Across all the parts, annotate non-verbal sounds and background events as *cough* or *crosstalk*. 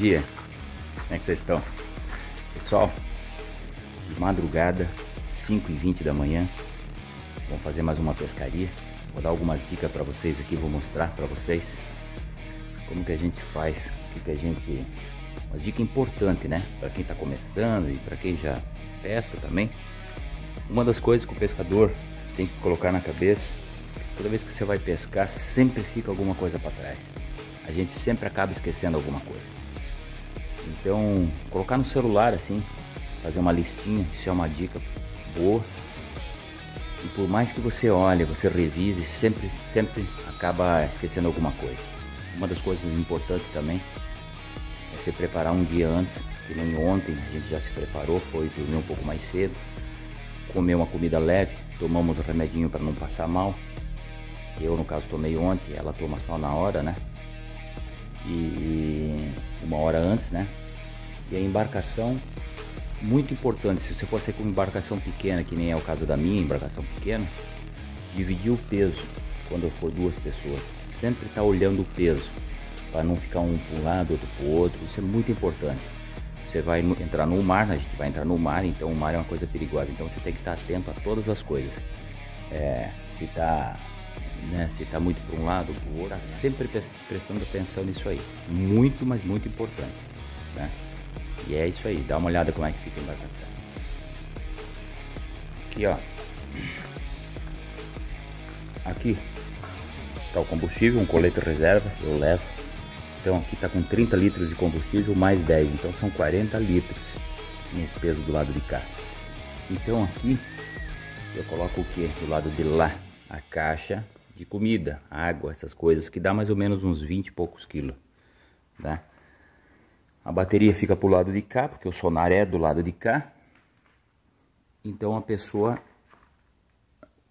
dia. Como é que vocês estão? Pessoal, de madrugada, 5 e 20 da manhã, vamos fazer mais uma pescaria. Vou dar algumas dicas para vocês aqui, vou mostrar para vocês como que a gente faz, o que, que a gente... Uma dica importante, né? Para quem está começando e para quem já pesca também. Uma das coisas que o pescador tem que colocar na cabeça, toda vez que você vai pescar, sempre fica alguma coisa para trás. A gente sempre acaba esquecendo alguma coisa. Então, colocar no celular assim, fazer uma listinha, isso é uma dica boa. E por mais que você olhe, você revise, sempre, sempre acaba esquecendo alguma coisa. Uma das coisas importantes também é se preparar um dia antes, que nem ontem a gente já se preparou, foi dormir um pouco mais cedo, comer uma comida leve, tomamos o remedinho para não passar mal. Eu no caso tomei ontem, ela toma só na hora, né? E uma hora antes, né? E a embarcação, muito importante, se você sair com embarcação pequena, que nem é o caso da minha embarcação pequena, dividir o peso quando for duas pessoas. Sempre estar tá olhando o peso, para não ficar um para um lado, outro para o outro, isso é muito importante. Você vai entrar no mar, a gente vai entrar no mar, então o mar é uma coisa perigosa, então você tem que estar tá atento a todas as coisas. É, se está né, se está muito para um lado ou para o outro, está sempre prestando atenção nisso aí. Muito, mas muito importante. Né? E é isso aí, dá uma olhada como é que fica a embarcação. Aqui ó. Aqui está o combustível, um colete reserva, eu levo. Então aqui está com 30 litros de combustível mais 10, então são 40 litros no peso do lado de cá. Então aqui eu coloco o que? Do lado de lá a caixa de comida, água, essas coisas, que dá mais ou menos uns 20 e poucos quilos, tá? A bateria fica pro lado de cá, porque o sonar é do lado de cá. Então a pessoa,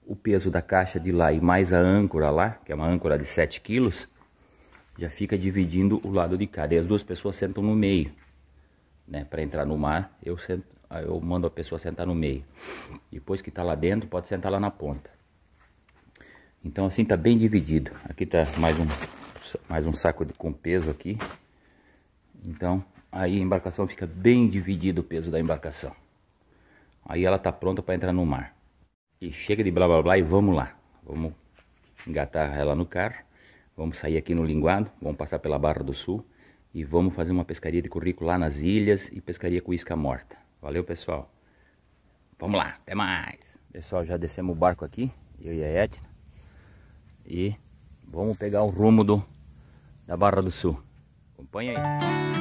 o peso da caixa de lá e mais a âncora lá, que é uma âncora de 7 quilos, já fica dividindo o lado de cá. Daí as duas pessoas sentam no meio, né? Para entrar no mar, eu, sento, eu mando a pessoa sentar no meio. Depois que tá lá dentro, pode sentar lá na ponta. Então assim tá bem dividido. Aqui tá mais um, mais um saco de, com peso aqui. Então aí a embarcação fica bem dividido o peso da embarcação. Aí ela tá pronta para entrar no mar. E chega de blá blá blá e vamos lá. Vamos engatar ela no carro. Vamos sair aqui no linguado, vamos passar pela Barra do Sul e vamos fazer uma pescaria de currículo lá nas ilhas e pescaria com isca morta. Valeu, pessoal. Vamos lá, até mais. Pessoal, já descemos o barco aqui, eu e a Edna. E vamos pegar o rumo do, da Barra do Sul. Acompanha aí.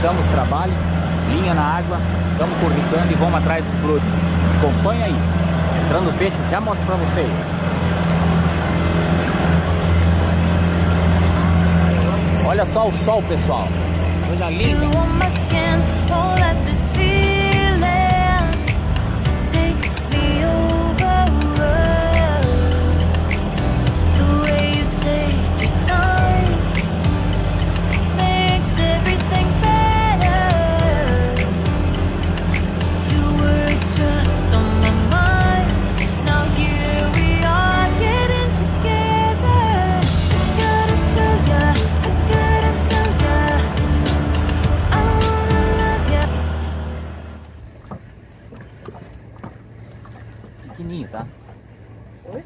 Começamos o trabalho, linha na água, estamos corricando e vamos atrás dos glúteos. Acompanha aí. Entrando peixe, já mostro para vocês. Olha só o sol, pessoal. Coisa linda. Oi?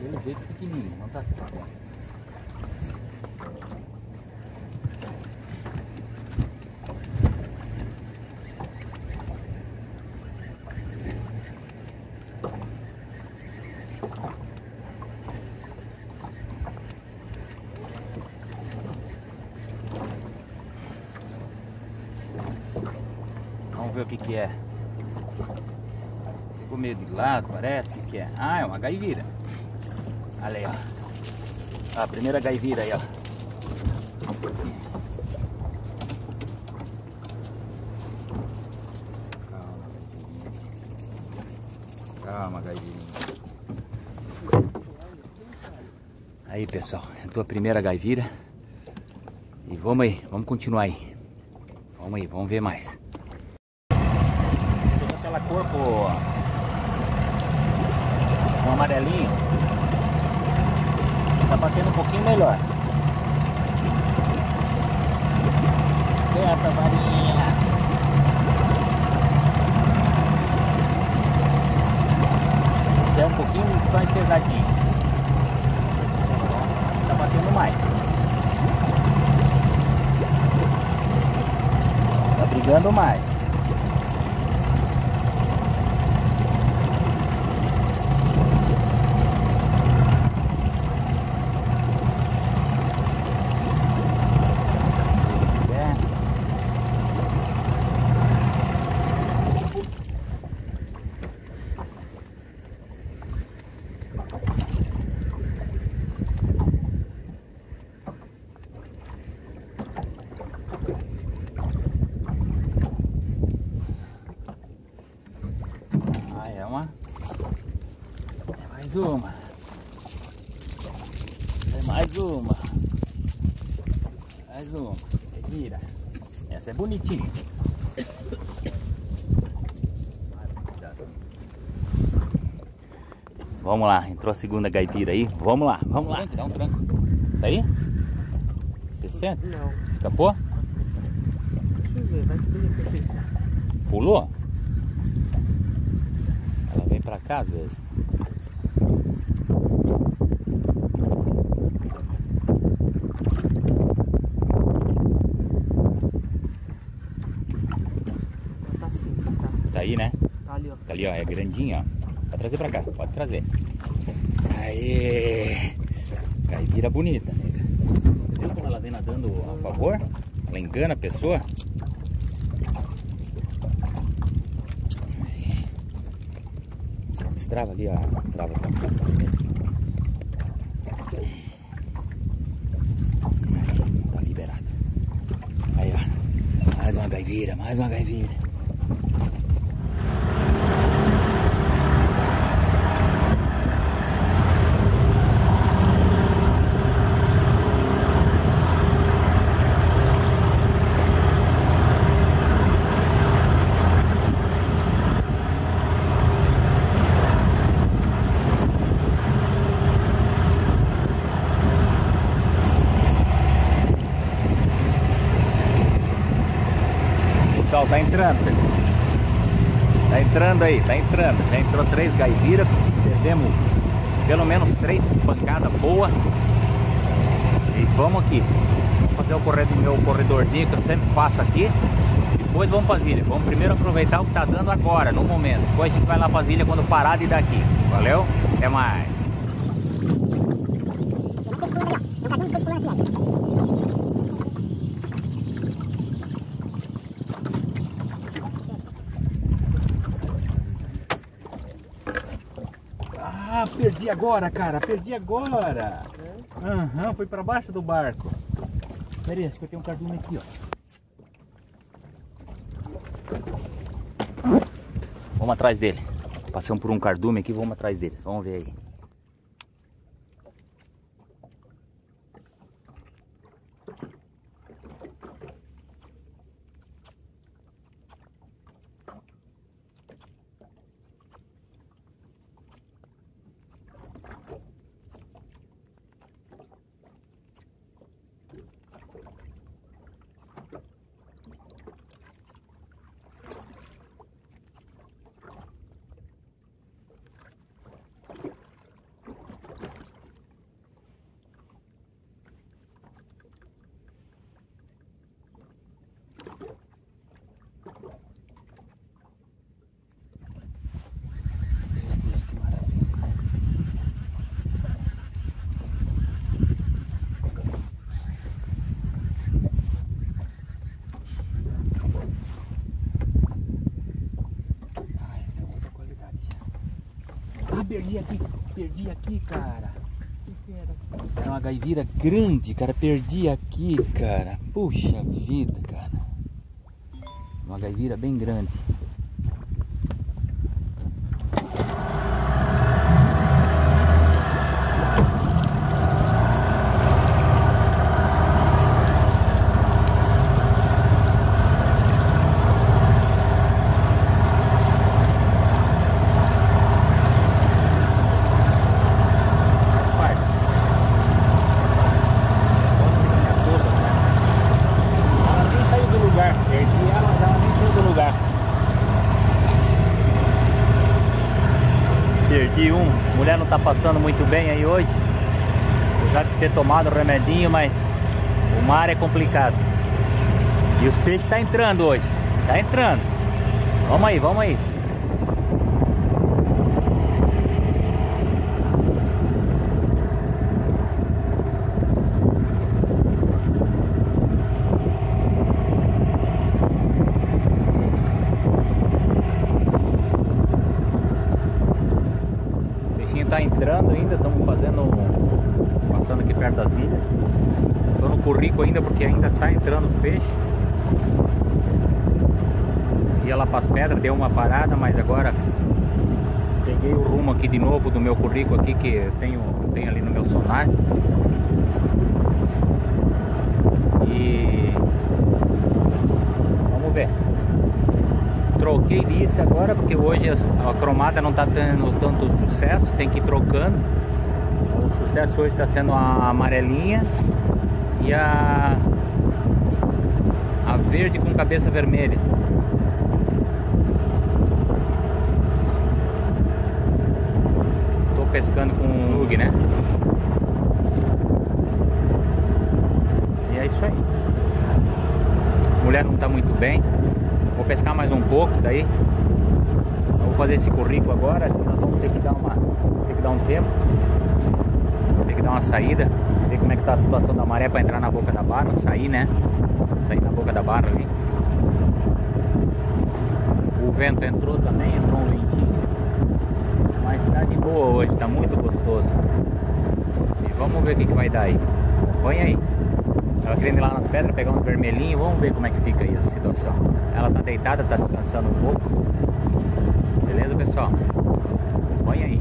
Pelo jeito pequenininho, não tá certo. Vamos ver o que que é. Ficou meio de lado, parece. Que é? Ah, é uma gaivira. Olha aí, ó. A primeira gaivira aí, ó. Calma, gaivirinha. Aí, pessoal. É a primeira gaivira. E vamos aí, vamos continuar aí. Vamos aí, vamos ver mais. Aquela cor, Um amarelinho. Tá batendo um pouquinho melhor. Essa varinha. É um pouquinho mais pesadinho. Tá batendo mais. Tá brigando mais. É. Ah, é uma. É mais uma. É mais uma. Mais uma. Vira. Essa é bonitinha. Vamos lá, entrou a segunda gaivira aí. Vamos lá, vamos lá. Dá um tranco. Tá aí? Você sente? Não. Escapou? Deixa eu ver, vai que de. Pulou? Ela vem pra cá às vezes. Tá assim, tá. Tá aí, né? Tá ali, ó. Tá. É grandinha, ó. Pode trazer pra cá. Pode trazer. Aê! Caipira bonita. nega. Viu como ela vem nadando a favor? Ela engana a pessoa. Destrava ali a trava. Tá liberado. Aí, ó. Mais uma gaivira, mais uma gaivira. Pessoal, tá entrando. pessoal. Tá entrando aí, tá entrando. Já entrou três gaiviras. Perdemos pelo menos três pancadas boas. E vamos aqui. Vamos fazer o corredor, meu corredorzinho que eu sempre faço aqui. Depois vamos para as. Vamos primeiro aproveitar o que tá dando agora, no momento. Depois a gente vai lá para as quando parar de daqui. Valeu? Até mais. Ah, perdi agora, cara. Perdi agora. Aham, foi pra baixo do barco. Pera aí, acho que eu tenho um cardume aqui, ó. Vamos atrás dele. Passamos por um cardume aqui, vamos atrás deles. Vamos ver aí. Perdi aqui. Perdi aqui, cara. Era uma gaivira grande, cara. Perdi aqui, cara. Puxa vida, cara. Uma gaivira bem grande. Perdi um. A mulher não tá passando muito bem aí hoje. Apesar de ter tomado o remedinho, mas o mar é complicado. E os peixes tá entrando hoje. Tá entrando. Vamos aí, vamos aí. tá entrando ainda, estamos fazendo. Passando aqui perto das ilhas. Estou no currico ainda porque ainda está entrando os peixes. Ia lá para as pedras, deu uma parada, mas agora peguei o rumo aqui de novo do meu currículo aqui que tenho, tenho ali no meu sonar. E vamos ver troquei de isca agora porque hoje a cromada não está tendo tanto sucesso, tem que ir trocando. O sucesso hoje está sendo a amarelinha e a, a verde com cabeça vermelha. Estou pescando com o lug, né? E é isso aí. A mulher não está muito bem. Vou pescar mais um pouco daí. vou fazer esse currículo agora. Nós vamos ter que dar uma. Ter que dar um tempo. Vou ter que dar uma saída. Como é que tá a situação da maré para entrar na boca da barra. Sair, né? Sair na boca da barra ali. O vento entrou também, entrou um ventinho. Mas tá de boa hoje, tá muito gostoso. E vamos ver o que, que vai dar aí. Acompanha aí. Ela querendo ir lá nas pedras, pegar uns vermelhinhos, vamos ver como é que fica aí essa situação. Ela tá deitada, tá descansando um pouco. Beleza, pessoal? Acompanha aí.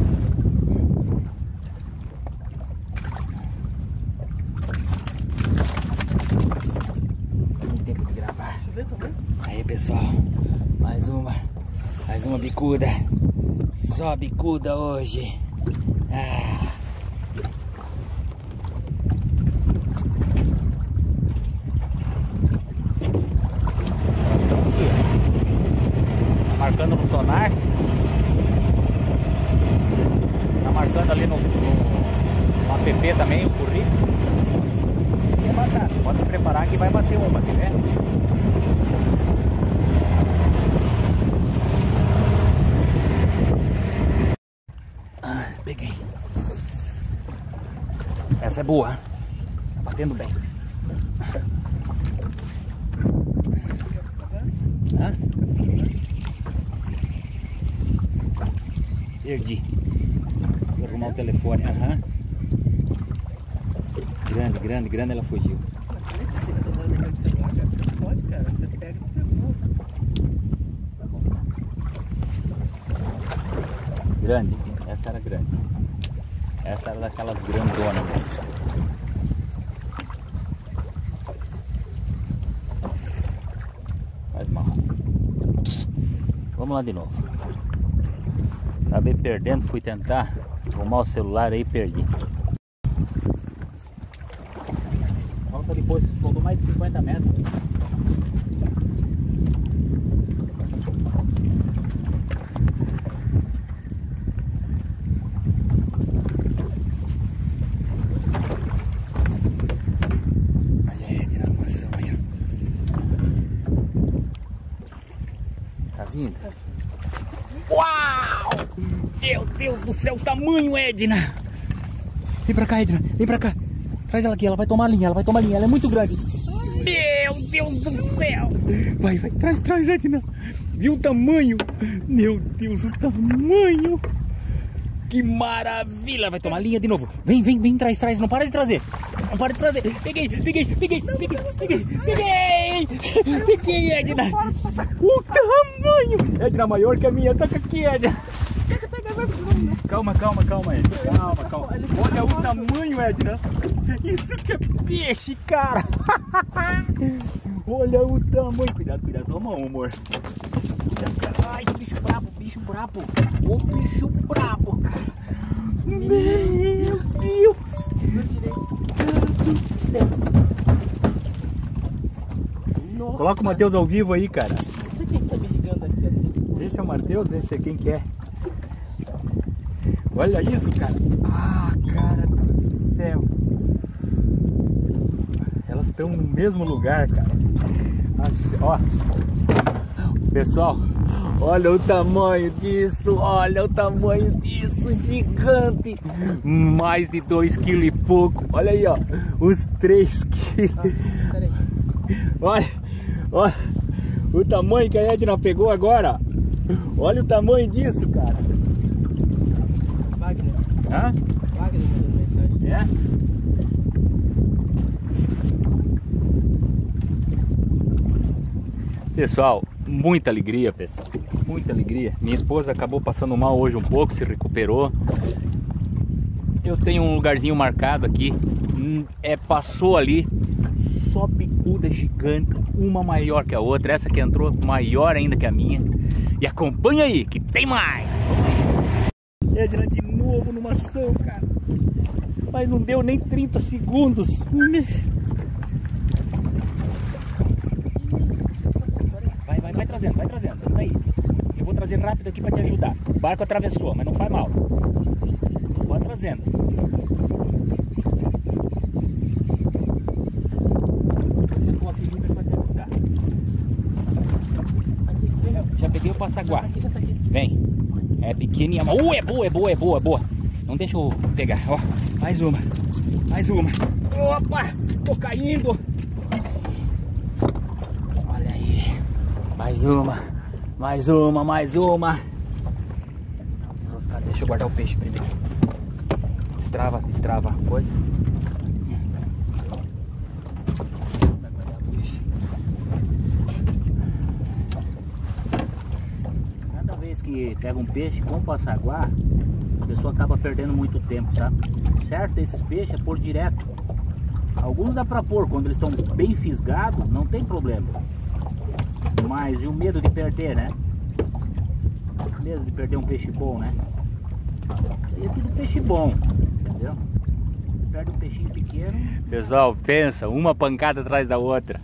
Tem tempo de gravar. Deixa eu ver também. Aí, pessoal. Mais uma. Mais uma bicuda. Só bicuda hoje. Ah. marcando no sonar. Tá marcando ali no, no, app também, o currículo. Pode se preparar que vai bater uma, quer ver? É boa. Tá batendo bem. Hã? Perdi. Vou arrumar o telefone. Aham. Grande, grande, grande, ela fugiu. Pode, cara. Você pega. Grande. Essa era grande. Essa era daquelas grandonas. mesmo. Faz mal. Vamos lá de novo. Acabei perdendo, fui tentar arrumar o celular aí perdi. Falta depois, faltou mais de 50 metros. Olha aí, tirar a maçã aí, ó. Tá vindo? Uau! Meu Deus do céu, o tamanho, Edna! Vem pra cá, Edna, vem pra cá. Traz ela aqui, ela vai tomar linha, ela vai tomar linha, ela é muito grande. Meu Deus do céu! Vai, vai, traz, traz, Edna. Viu o tamanho? Meu Deus, o tamanho! Que maravilha! Vai tomar linha de novo. Vem, vem, vem, traz, traz. Não para de trazer. Não para de trazer. Peguei, peguei, peguei, peguei, peguei, peguei. Peguei, Edna. O tamanho. Edna maior que a minha. Toca aqui, Edna. Calma, calma, calma, Edna. Calma, calma. Olha o tamanho, Edna. Isso que é peixe, cara. *laughs* Olha o tamanho. Cuidado, cuidado. Toma, amor. Ai, que bicho brabo, bicho brabo. Ô bicho brabo, cara. Meu Deus. Nossa. Coloca o Matheus ao vivo aí, cara. Tá. Esse é o Matheus, esse é quem que é. Olha isso, cara. Ah, cara do céu. Elas estão no mesmo lugar, cara. Ó. Pessoal, olha o tamanho disso, olha o tamanho disso, gigante. Mais de 2 kg e pouco. Olha aí, ó. Os 3 quilos. Ah, peraí. Olha, olha o tamanho que a Edna pegou agora. Olha o tamanho disso, cara. Hã? É? Pessoal, muita alegria, pessoal. Muita alegria. Minha esposa acabou passando mal hoje um pouco, se recuperou. Eu tenho um lugarzinho marcado aqui. Hum, É, passou ali. Só bicuda gigante, uma maior que a outra. Essa que entrou maior ainda que a minha. E acompanha aí, que tem mais! Edna de novo numa ação, cara. Mas não deu nem 30 segundos. Vai, vai, vai trazendo, vai trazendo. Tá aí. Eu vou trazer rápido aqui pra te ajudar. O barco atravessou, mas não faz mal. Vai trazendo. Já peguei o passaguá. Aqui, já tá aqui. Vem. É pequenininha. Uh, é boa, é boa, é boa, é boa. Não deixa eu pegar. Ó, mais uma. Mais uma. Opa, tô caindo. Olha aí. Mais uma. Mais uma, mais uma. Deixa eu guardar o peixe primeiro. Destrava, destrava a coisa. Vai guardar o peixe. Cada vez que pega um peixe com passaguá, a pessoa acaba perdendo muito tempo, sabe? Certo? Esses peixes é pôr direto. Alguns dá pra pôr, quando eles estão bem fisgados, não tem problema. Mas e o medo de perder, né? O medo de perder um peixe bom, né? Isso aí é tudo peixe bom, entendeu? Perde um peixinho pequeno. Pessoal, pensa, uma pancada atrás da outra.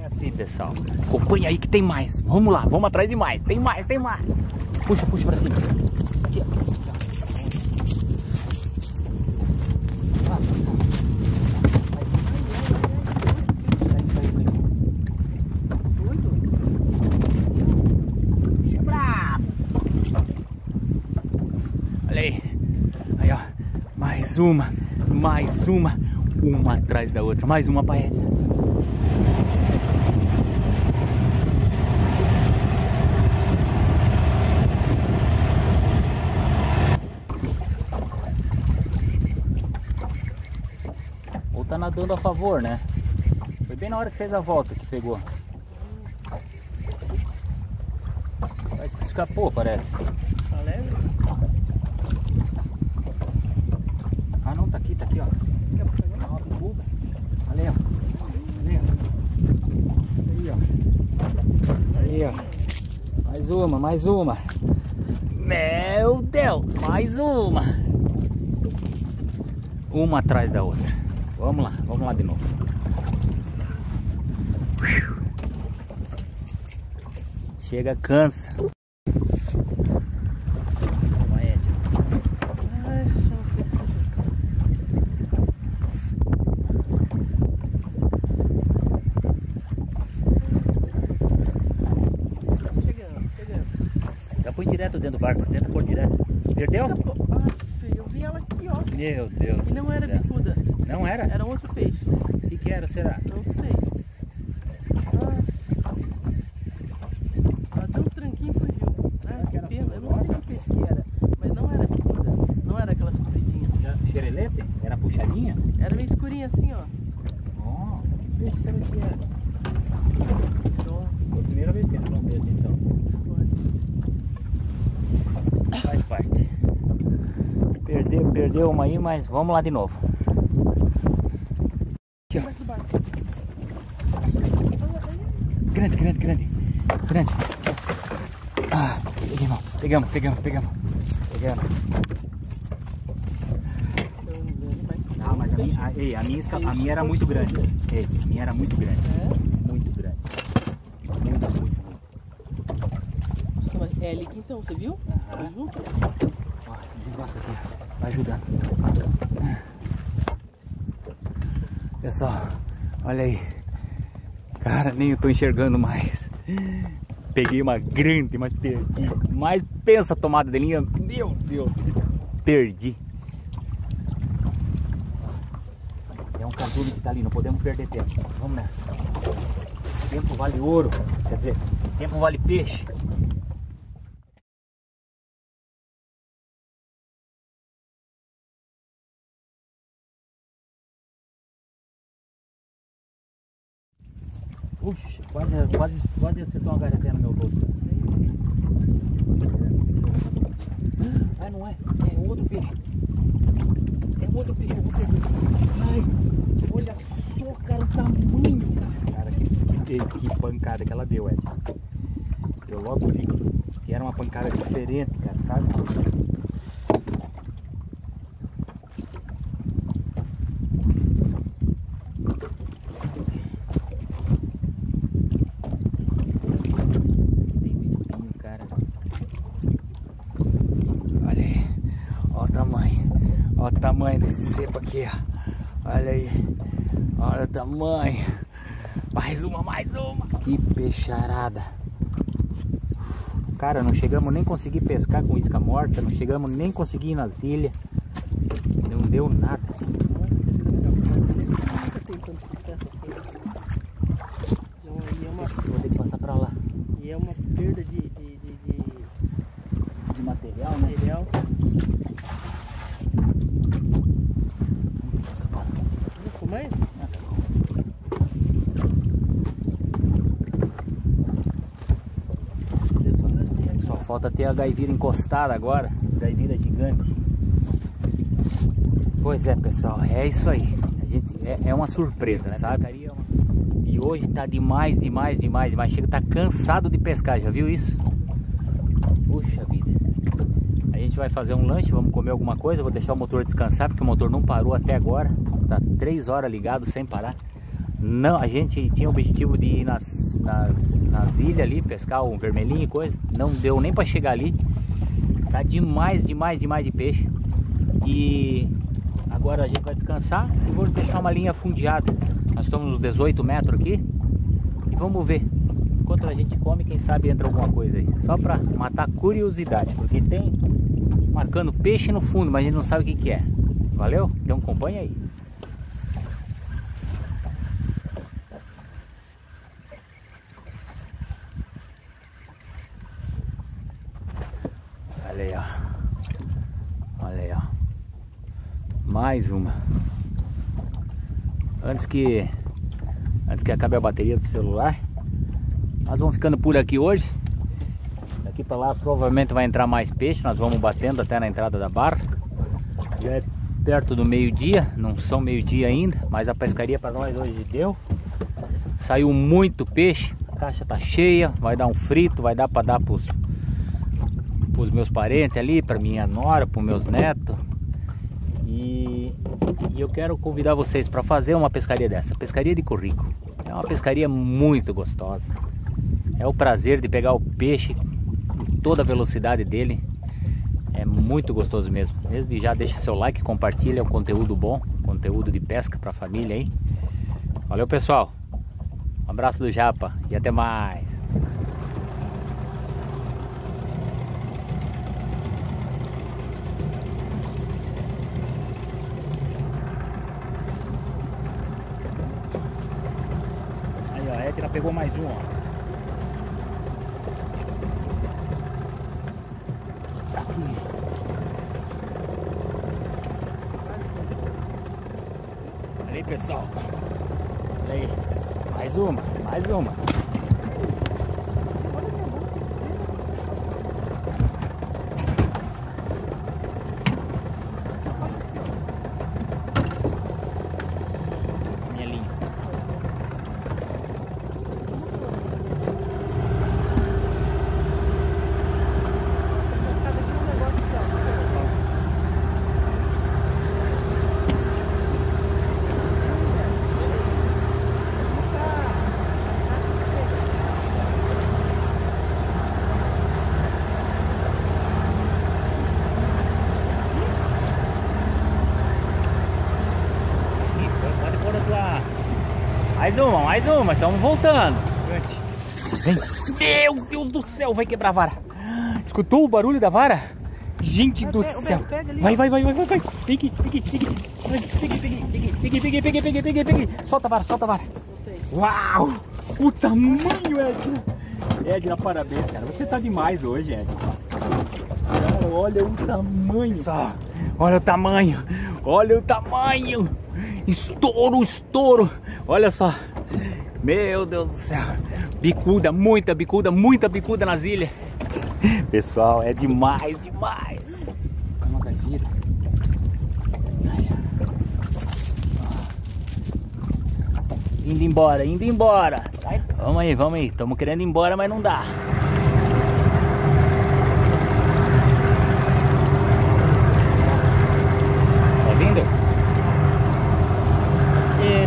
É assim, pessoal. Acompanha aí que tem mais. Vamos lá, vamos atrás de mais. Tem mais, tem mais. Puxa, puxa pra cima. Aqui. Aqui. Olha aí. Aí, ó. Mais uma. Mais uma. Uma atrás da outra. Mais uma pra Nadando a favor, né? Foi bem na hora que fez a volta que pegou. Parece que escapou, parece. Tá leve? Ah não, tá aqui, tá aqui, ó. Ali, ó. Ali, ó. Aí, ó. Aí, ó. Mais uma, mais uma. Meu Deus, mais uma. Uma atrás da outra. Vamos lá, vamos lá de novo. Chega, cansa. Direto dentro do barco, tenta pôr direto. Perdeu? Ah, filho, eu vi ela aqui, ó. Meu Deus. E não era bicuda, Não era? era outro peixe. O que, que era, será? Não sei. Ah. Até um tranquinho fugiu. Ah, que pena. Eu não sei que peixe que era. Mas não era bicuda. fechadinha? Era meio escurinha assim, ó. Ó, que peixe será que era? Então, Foi a primeira vez que entrou um desse então. Faz parte. Perdeu, perdeu uma aí, mas vamos lá de novo. Aqui, ó. vai pro barco. Grande, grande, grande. Grande. Ah, pegamos, pegamos, pegamos, pegamos. Ah, mas a minha, a, ei, a minha, esca- a minha era muito grande. Ei, a minha era muito grande. Muito grande. Muito, muito, muito. É então, você viu? Foi junto? Ó, desenrosca aqui. Vai ajudando. Pessoal, olha aí. Cara, nem eu tô enxergando mais. Peguei uma grande, mas perdi. Mas pensa tomada de linha. Meu Deus. Perdi. É um cardume que tá ali, não podemos perder tempo. Vamos nessa. Tempo vale ouro. Quer dizer, tempo vale peixe. Puxa, quase, quase, quase acertou uma garapé no meu rosto. Ah, não é? É outro peixe. É outro peixe, eu vou perder. Ai, olha só, cara, o tamanho, cara. Cara, que, que, que pancada que ela deu, Ed. Eu logo vi que era uma pancada diferente, cara, sabe? Tem um espinho, cara. Olha aí. Olha o tamanho. Olha o tamanho desse cepo aqui, ó. Olha aí. Olha o tamanho. Mais uma, mais uma. Que peixarada. Cara, não chegamos nem conseguir pescar com isca morta. Não chegamos nem conseguir ir nas ilhas. Não deu nada. É Vou ter que passar pra lá. e é uma perda de De material, né? material. Ficou mais? Só falta ter a gaivira encostada agora. Gaivira gigante. Pois é, pessoal, é isso aí. A gente, é, é uma surpresa, né? Sabe? E hoje tá demais, demais, demais, demais. Chega, tá cansado de pescar, já viu isso? Puxa vida. A gente vai fazer um lanche, vamos comer alguma coisa. Vou deixar o motor descansar, porque o motor não parou até agora. Tá três horas ligado sem parar. Não, a gente tinha o objetivo de ir nas, nas, nas ilhas ali, pescar um vermelhinho e coisa. Não deu nem para chegar ali. Tá demais, demais, demais de peixe. E agora a gente vai descansar e vou deixar uma linha fundeada. Nós estamos nos 18 metros aqui. E vamos ver. Enquanto a gente come, quem sabe entra alguma coisa aí. Só para matar curiosidade. Porque tem marcando peixe no fundo, mas a gente não sabe o que, que é. Valeu? Então acompanha aí. Olha aí, ó. Olha aí, ó. Mais uma. Antes que antes que acabe a bateria do celular, nós vamos ficando por aqui hoje. Daqui para lá provavelmente vai entrar mais peixe. Nós vamos batendo até na entrada da barra. Já é perto do meio-dia, não são meio-dia ainda, mas a pescaria para nós hoje deu. Saiu muito peixe, a caixa tá cheia, vai dar um frito, vai dar para dar para os meus parentes ali, para minha nora, para meus netos. E, e eu quero convidar vocês para fazer uma pescaria dessa, pescaria de currículo. É uma pescaria muito gostosa. É o prazer de pegar o peixe em toda a velocidade dele. É muito gostoso mesmo. Desde já deixa seu like, compartilha, um conteúdo bom, conteúdo de pesca para a família aí. Valeu pessoal. Um abraço do Japa e até mais. Aí ó, a Edna pegou mais Mais uma, mais uma. Estamos voltando. Vem. Meu Deus do céu, vai quebrar a vara. Escutou o barulho da vara? Gente do céu. Vai, vai, vai, vai, vai. Pegue, pegue, pegue. Pegue, pegue, pegue, pegue, pegue, pegue, pegue. Solta a vara, solta a vara. Uau! O tamanho, Edna. Edna, parabéns, cara. Você tá demais hoje, Edna. Olha o tamanho. Olha o tamanho. Olha o tamanho. Estouro, estouro. Olha só. Meu Deus do céu. Bicuda, muita bicuda, muita bicuda nas ilhas. Pessoal, é demais, demais. Uma. Indo embora, indo embora. Vamos aí, vamos aí. Estamos querendo ir embora, mas não dá. Tá vindo? Que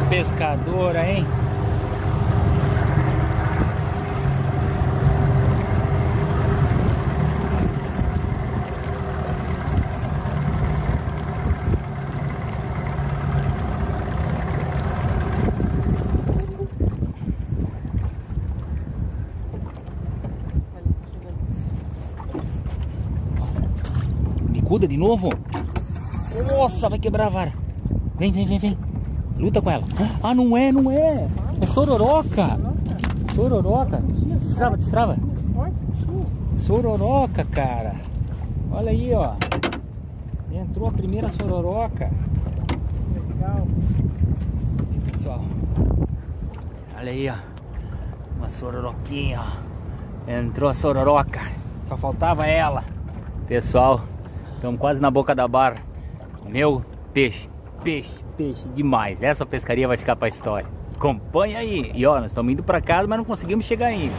pescadora, hein? Bicuda de novo? Nossa, vai quebrar a vara. Vem, vem, vem, vem. Luta com ela. Ah, não é, não é. É sororoca. Sororoca. Destrava, destrava. Sororoca, cara. Olha aí, ó. Entrou a primeira sororoca. Legal. Pessoal. Olha aí, ó. Uma sororoquinha, ó. Entrou a sororoca. Só faltava ela. Pessoal, estamos quase na boca da barra. Meu peixe, peixe, peixe demais. Essa pescaria vai ficar pra história. Acompanha aí. E ó, nós estamos indo pra casa, mas não conseguimos chegar ainda.